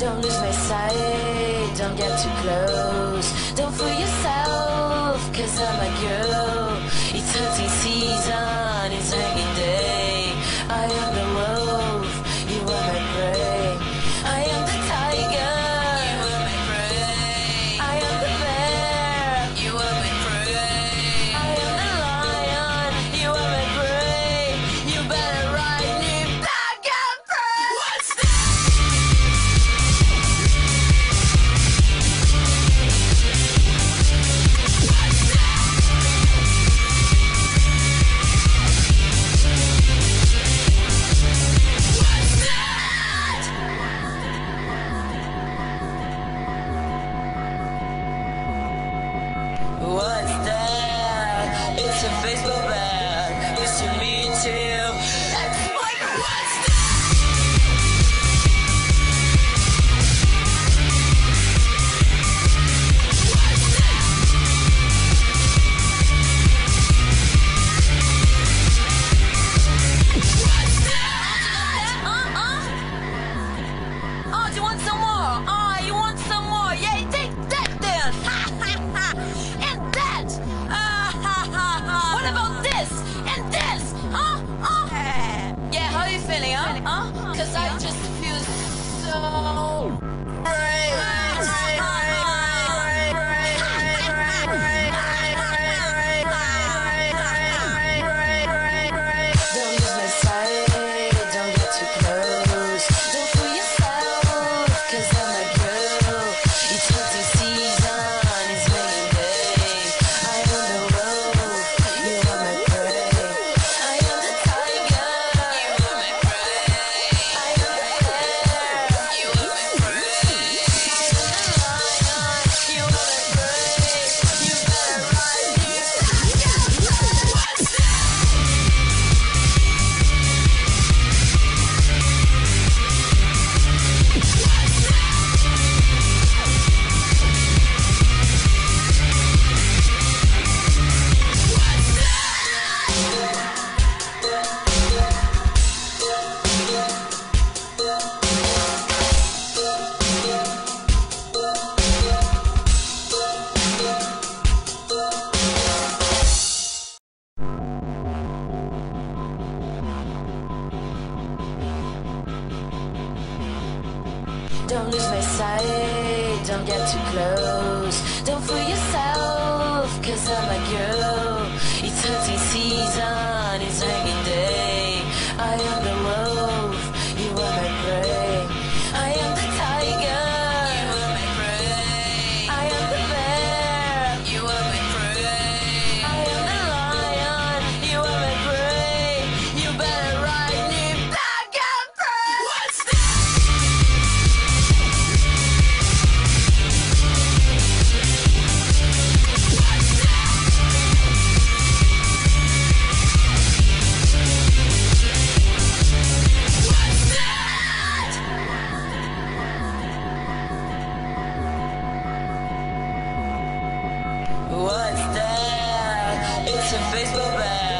Don't lose my sight, don't get too close. Don't fool yourself, cause I'm a girl. Cause I just Don't lose my sight, don't get too close. Don't fool yourself. what's that? It's a baseball bat.